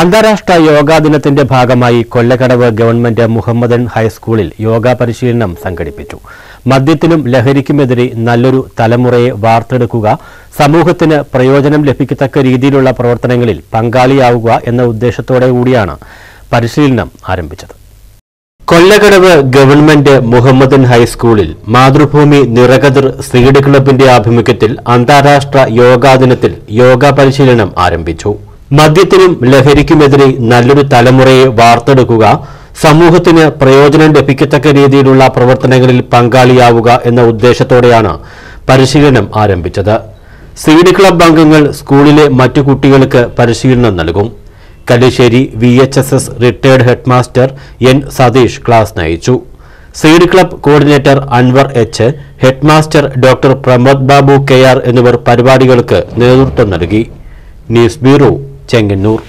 അന്താരാഷ്ട്ര യോഗാ ദിനത്തിന്റെ ഭാഗമായി കൊല്ലക്കടവ് ഗവൺമെന്റ് മുഹമ്മദൻ ഹൈസ്കൂളിൽ യോഗാ പരിശീലനം സംഘടിപ്പിച്ചു. മദ്യത്തിനും ലഹരിക്കുമെതിരെ നല്ലൊരു തലമുറയെ വാർത്തെടുക്കുക സമൂഹത്തിന് പ്രയോജനം ലഭിക്കത്തക്ക രീതിയിലുള്ള പ്രവർത്തനങ്ങളിൽ പങ്കാളിയാവുക എന്ന ഉദ്ദേശത്തോടെ കൂടിയാണ് പരിശീലനം ആരംഭിച്ചത്. കൊല്ലകടവ് ഗവൺമെന്റ് മുഹമ്മദൻ ഹൈസ്കൂളിൽ മാതൃഭൂമി നിറകതിർ സീഡ് ക്ലബിന്റെ ആഭിമുഖ്യത്തിൽ അന്താരാഷ്ട്ര യോഗാ ദിനത്തിൽ യോഗ പരിശീലനം ആരംഭിച്ചു. മദ്യത്തിനും ലഹരിക്കുമെതിരെ നല്ലൊരു തലമുറയെ വാർത്തെടുക്കുക സമൂഹത്തിന് പ്രയോജനം ലഭിക്കത്തക്ക രീതിയിലുള്ള പ്രവർത്തനങ്ങളിൽ പങ്കാളിയാവുക എന്ന ഉദ്ദേശത്തോടെയാണ് പരിശീലനം ആരംഭിച്ചത്. സീഡ് ക്ലബ് അംഗങ്ങൾ സ്കൂളിലെ മറ്റു കുട്ടികൾക്ക് പരിശീലനം നൽകും. Kallissery V H S S retired headmaster N Satheesh class നയിച്ചു. Seed club coordinator Anwar H headmaster doctor Pramod Babu K R എന്നിവർ പരിപാടികൾക്ക് നേതൃത്വം നൽകി. News bureau تانج النور.